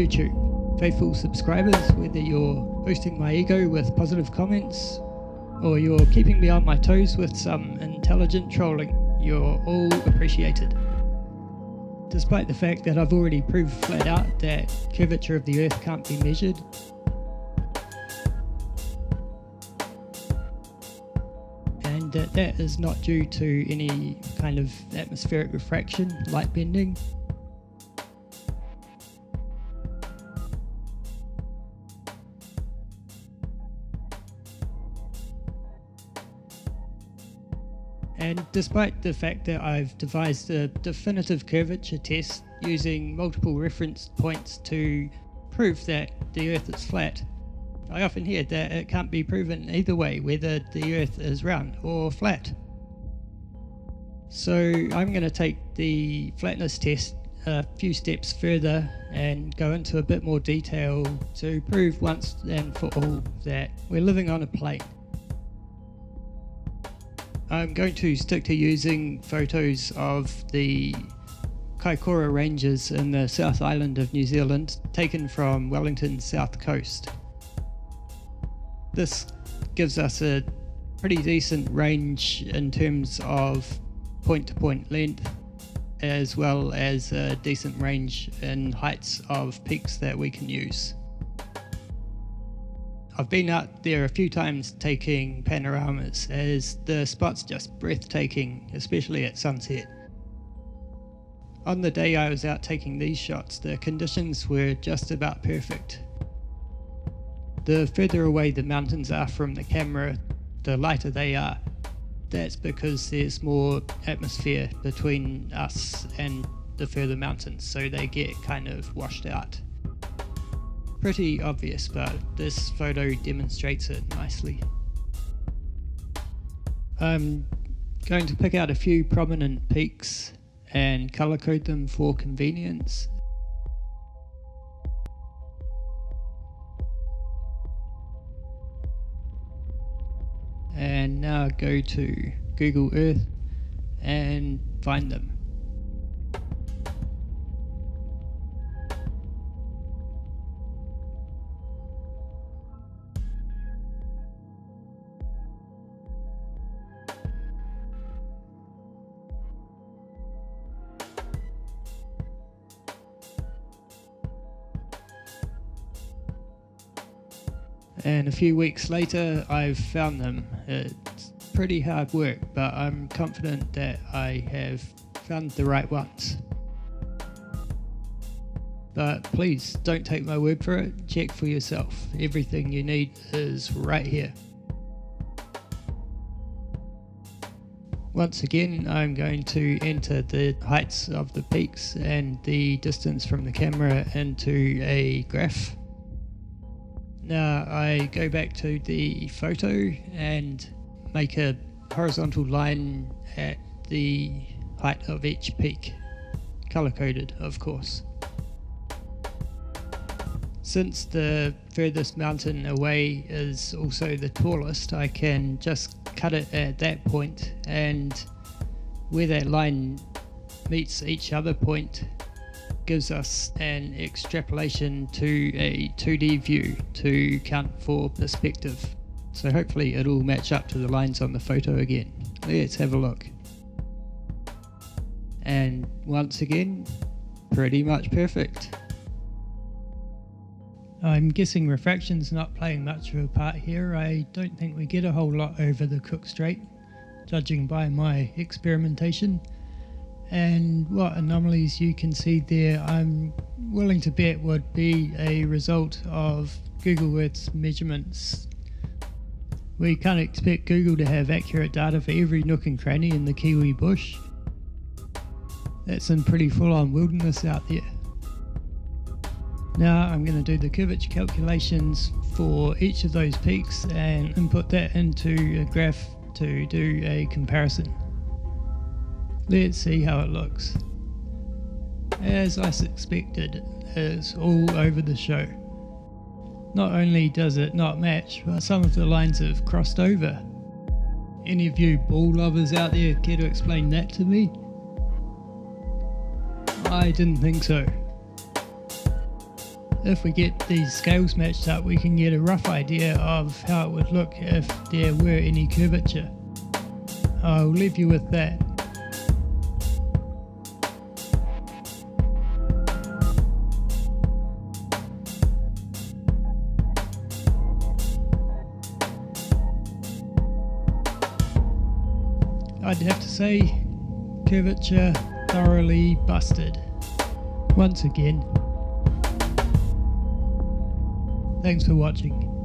YouTube. Faithful subscribers, whether you're boosting my ego with positive comments or you're keeping me on my toes with some intelligent trolling, you're all appreciated. Despite the fact that I've already proved flat out that curvature of the Earth can't be measured, and that that is not due to any kind of atmospheric refraction, light bending, And despite the fact that I've devised a definitive curvature test using multiple reference points to prove that the Earth is flat, I often hear that it can't be proven either way whether the Earth is round or flat. So I'm going to take the flatness test a few steps further and go into a bit more detail to prove once and for all that we're living on a plane. I'm going to stick to using photos of the Kaikoura Ranges in the South Island of New Zealand taken from Wellington's south coast. This gives us a pretty decent range in terms of point to point length as well as a decent range in heights of peaks that we can use. I've been out there a few times taking panoramas as the spot's just breathtaking, especially at sunset. On the day I was out taking these shots, the conditions were just about perfect. The further away the mountains are from the camera, the lighter they are. That's because there's more atmosphere between us and the further mountains, so they get kind of washed out pretty obvious, but this photo demonstrates it nicely. I'm going to pick out a few prominent peaks and color code them for convenience. And now go to Google Earth and find them. And a few weeks later I've found them. It's pretty hard work, but I'm confident that I have found the right ones. But please don't take my word for it, check for yourself. Everything you need is right here. Once again, I'm going to enter the heights of the peaks and the distance from the camera into a graph. Now I go back to the photo and make a horizontal line at the height of each peak, color coded of course. Since the furthest mountain away is also the tallest, I can just cut it at that point and where that line meets each other point gives us an extrapolation to a 2D view to count for perspective. So hopefully it'll match up to the lines on the photo again. Let's have a look. And once again, pretty much perfect. I'm guessing refraction's not playing much of a part here. I don't think we get a whole lot over the Cook Strait, judging by my experimentation and what anomalies you can see there I'm willing to bet would be a result of Google Earth's measurements. We can't expect Google to have accurate data for every nook and cranny in the Kiwi bush. That's some pretty full on wilderness out there. Now I'm going to do the curvature calculations for each of those peaks and input that into a graph to do a comparison. Let's see how it looks. As I suspected, it's all over the show. Not only does it not match, but some of the lines have crossed over. Any of you ball lovers out there care to explain that to me? I didn't think so. if we get these scales matched up, we can get a rough idea of how it would look if there were any curvature. I'll leave you with that. Say curvature thoroughly busted. Once again. Thanks for watching.